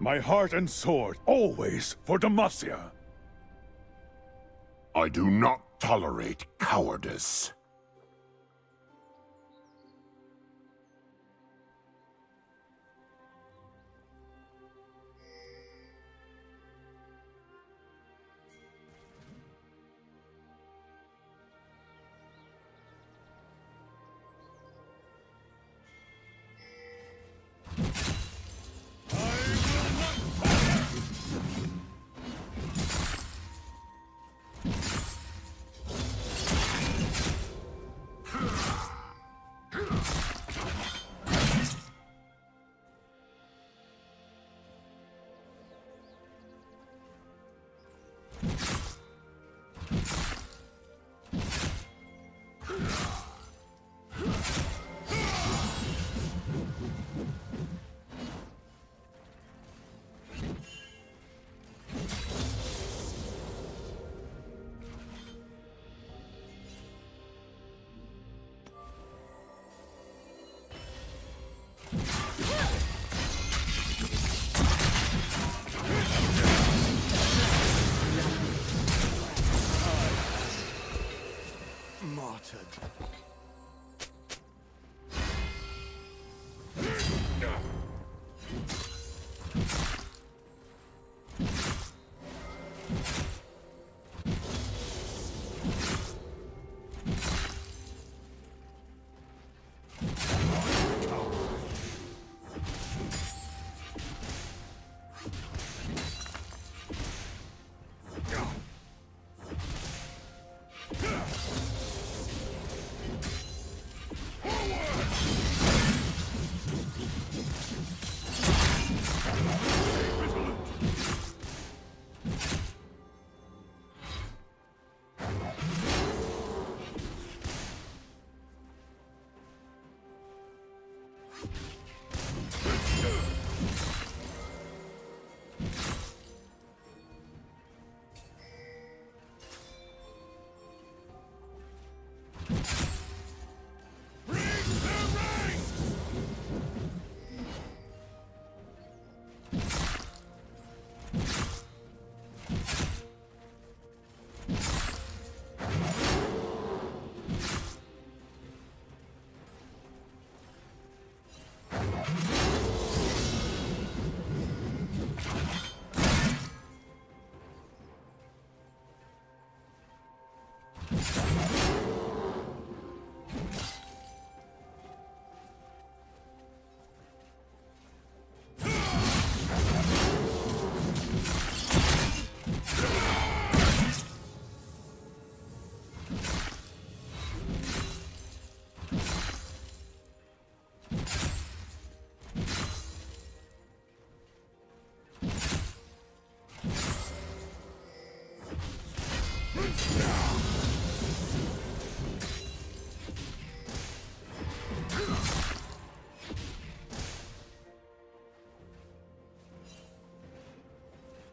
My heart and sword, always for Demacia. I do not tolerate cowardice.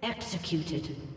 Executed.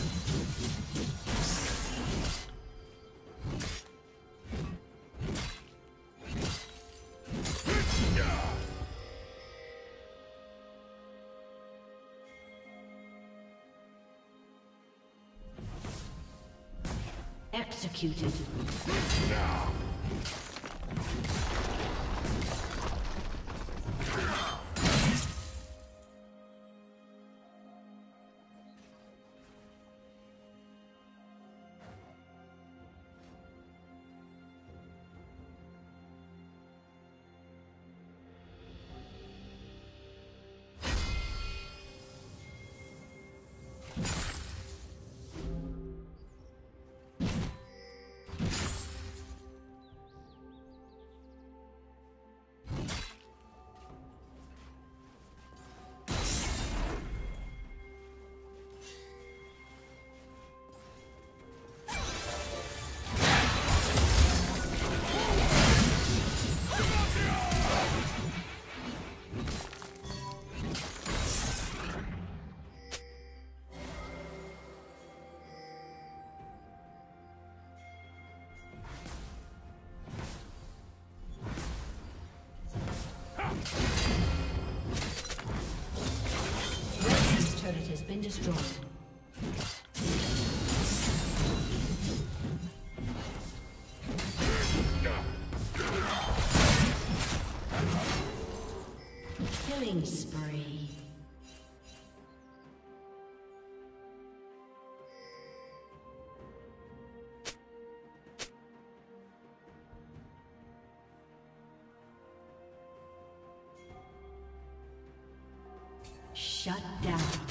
Destroyed. Killing spree. Shut down.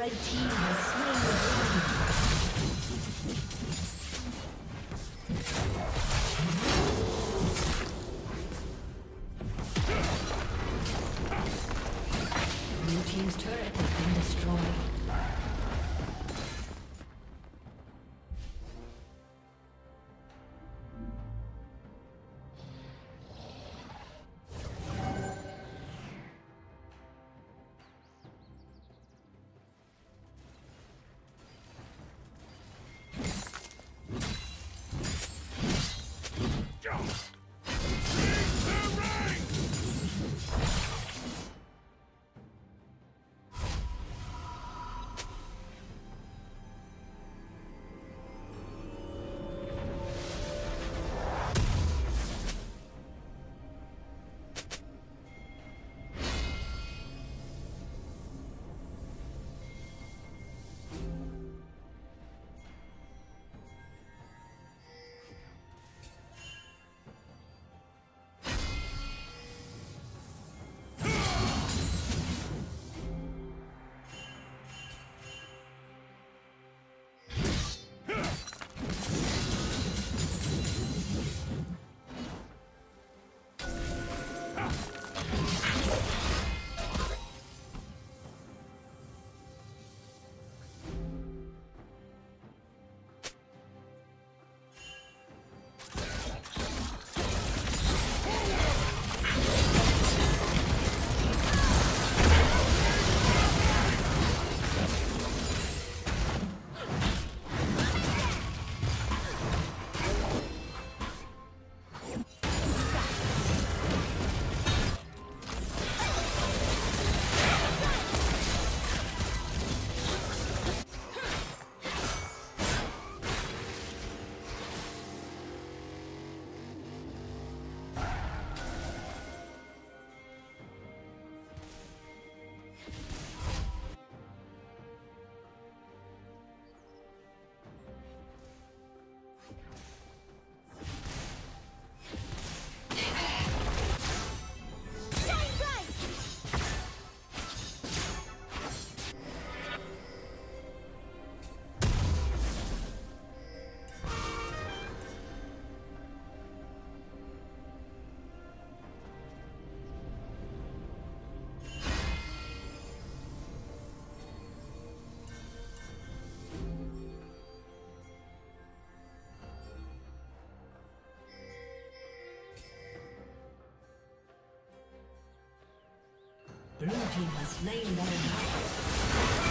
Red team Blue team has slain Baron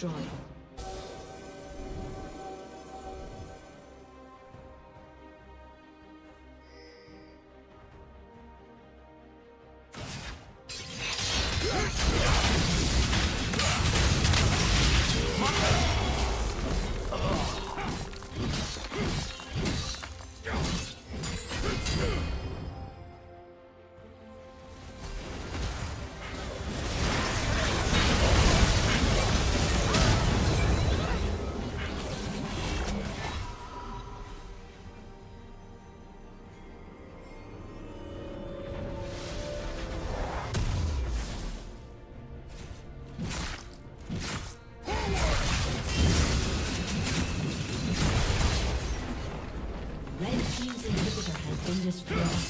destroyed. Destroyed.